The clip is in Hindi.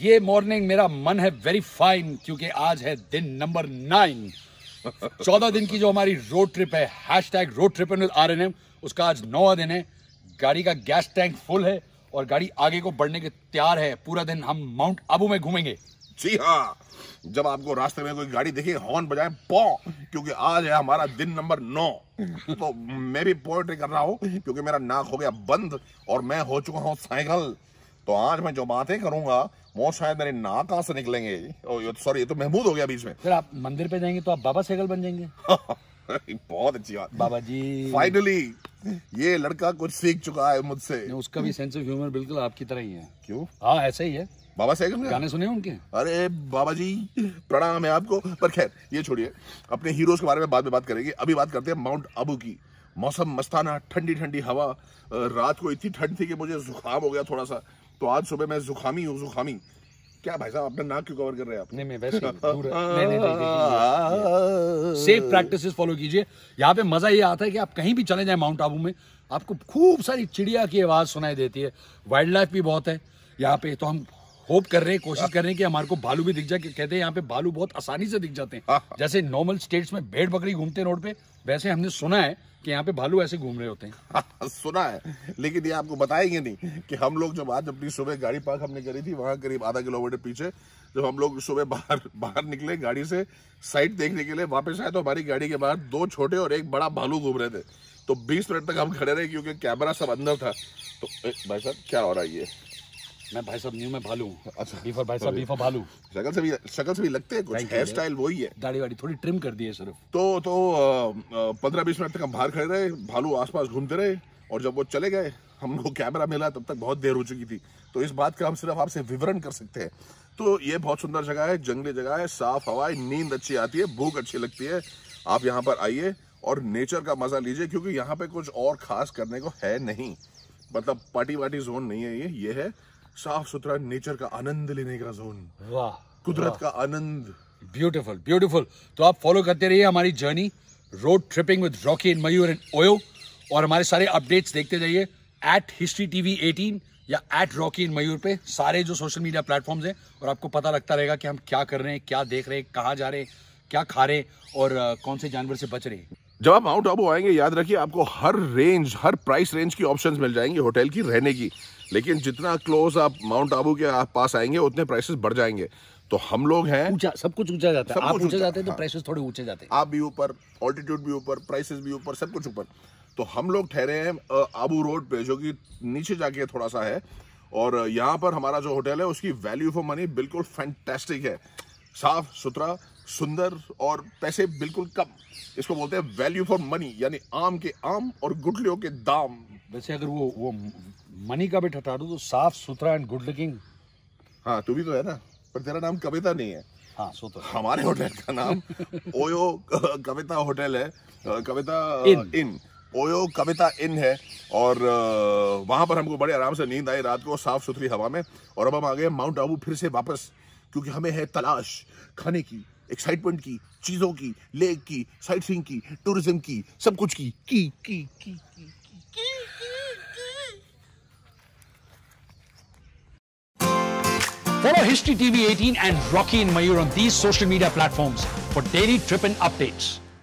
ये मॉर्निंग मेरा मन है वेरी फाइन क्योंकि आज है दिन नंबर नाइन चौदह दिन की जो हमारी रोड ट्रिप है hashtag road trip with R N M उसका आज नौवा दिन है। गाड़ी का गैस टैंक फुल है और गाड़ी आगे को बढ़ने के तैयार है। पूरा दिन हम माउंट आबू में घूमेंगे। जी हाँ जब आपको रास्ते में कोई गाड़ी दिखे हॉर्न बजाए पौ क्योंकि आज है हमारा दिन नंबर नौ। तो मैं भी पोएट्री कर रहा हूँ क्योंकि मेरा नाक हो गया बंद और मैं हो चुका हूँ साइकिल। तो आज मैं जो बातें करूँगा वो शायद मेरे नाक कहाँ से निकलेंगे। सॉरी ये तो महमूद हो गया बीच में। फिर आप मंदिर पे जाएँगे तो आप बाबा साइकिल बन जाएँगे। बहुत अच्छी बात। बाबा जी। फाइनली ये लड़का कुछ सीख चुका है मुझसे। उसका भी सेंस ऑफ़ ह्यूमर बिल्कुल आपकी तरह ही है। क्यों? हाँ ऐसा ही है। बाबा साइकिल गाने सुने उनके? अरे बाबा जी प्रणाम है आपको। पर खैर ये छोड़िए अपने हीरोज के बारे में बाद में बात करेंगे। अभी बात करते हैं माउंट आबू की। मौसम मस्ताना ठंडी ठंडी हवा रात को इतनी ठंड थी कि मुझे जुकाम हो गया थोड़ा सा। तो आज सुबह मैं जुखामी हूँ जुखामी। क्या भाई साहब अपना नाक क्यों कवर कर रहे हैं आप? नहीं मैं वैसे दूर नहीं नहीं नहीं सेफ़ प्रैक्टिसेस फॉलो कीजिए। यहाँ पे मज़ा ये आता है कि आप कहीं भी चले जाए माउंट आबू में आपको खूब सारी चिड़िया की आवाज़ सुनाई देती है। वाइल्ड लाइफ भी बहुत है यहाँ पे तो हम होप कर रहे हैं कोशिश कर रहे हैं कि हमारे को भालू भी दिख जाए कहते हैं यहाँ पे भालू बहुत आसानी से दिख जाते हैं। जैसे नॉर्मल स्टेट्स में भेड़ बकरी घूमते हैं रोड पे वैसे हमने सुना है कि यहाँ पे भालू ऐसे घूम रहे होते हैं। सुना है लेकिन ये आपको बताएँगे नहीं कि हम लोग जब आज अपनी सुबह गाड़ी पार्क हमने करी थी वहाँ करीब आधा किलोमीटर पीछे जब हम लोग सुबह बाहर बाहर निकले गाड़ी से साइड देखने के लिए वापस आए तो हमारी गाड़ी के बाहर दो छोटे और एक बड़ा भालू घूम रहे थे। तो 20 मिनट तक हम खड़े रहे क्योंकि कैमरा सब अंदर था। तो भाई साहब क्या हो रहा है ये? मैं भाई साहब न्यू में भालू हूँ। अच्छा। बीफर भाई साहब बीफर भालू। शक्ल से भी शक्ल से भी लगते हैं कुछ। हेयर स्टाइल वही है। दाढ़ी वाड़ी थोड़ी ट्रिम कर दी है सिर्फ़। तो तो पंद्रह बीस मिनट तक हम बाहर खड़े रहे भालू आसपास घूमते रहे और जब वो चले गए हमको कैमरा मिला तब तक बहुत देर हो चुकी थी। तो इस बात का हम सिर्फ़ आपसे विवरण कर सकते हैं। तो ये बहुत सुंदर जगह है जंगली जगह है साफ़ हवा है नींद अच्छी आती है भूख अच्छी लगती है। आप यहाँ पर आइए और नेचर का मज़ा लीजिए क्योंकि यहाँ पे कुछ और खास करने को है नहीं। मतलब पार्टी वार्टी जोन नहीं है ये ये है। साफ़ सुथरा नेचर का आनंद लेने का जोन। वाह कुदरत का आनंद। ब्यूटीफुल ब्यूटीफुल तो आप फॉलो करते रहिए हमारी journey road tripping with Rocky and Mayur and OYO और हमारे सारे अपडेट्स देखते जाइए एट हिस्ट्री टीवी 18 या एट रॉकी एंड मयूर पे सारे जो सोशल मीडिया प्लेटफॉर्म्स हैं और आपको पता लगता रहेगा कि हम क्या कर रहे हैं क्या देख रहे हैं कहाँ जा रहे हैं क्या खा रहे हैं और कौन से जानवर से बच रहे हैं। जब आप माउंट आबू आएँगे याद रखिए आपको हर रेंज हर प्राइस रेंज की ऑप्शंस मिल जाएँगी होटल की रहने की। लेकिन जितना क्लोज आप माउंट आबू के आप पास आएँगे उतने प्राइसेस बढ़ जाएँगे। तो हम लोग हैं ऊँचा सब कुछ ऊँचा जाता है। आप ऊँचे जाते हैं तो हाँ। प्राइसेस थोड़े ऊँचे जाते हैं। आप भी ऊपर ऑल्टीट्यूड भी ऊपर प्राइसेस भी ऊपर सब कुछ ऊपर। तो हम लोग ठहरे हैं आबू रोड पे जो कि नीचे जाके थोड़ा सा है। और यहाँ पर हमारा जो होटल है उसकी वैल्यू फॉर मनी बिल्कुल फैंटेस्टिक है। साफ़ सुथरा सुंदर और पैसे बिल्कुल कम। इसको बोलते हैं वैल्यू फॉर मनी यानी आम के आम और गुटलियों के दाम। वैसे अगर वो वो मनी का भी ठटा दूँ तो साफ़ सुथरा एंड गुड लुकिंग हाँ तू भी तो है ना पर तेरा नाम कविता नहीं है। हाँ सो तो हमारे होटल का नाम ओयो कविता होटल है। कविता इन। इन ओयो कविता इन है और वहाँ पर हमको बड़े आराम से नींद आई रात को साफ़ सुथरी हवा में और अब हम आ गए माउंट आबू फिर से वापस क्योंकि हमें है तलाश खाने की एक्साइटमेंट की चीज़ों की लेक की साइट सीइंग की टूरिज़्म की सब कुछ की की की की की। Follow History TV 18 and Rocky and Mayur on these social media platforms for daily trip and updates.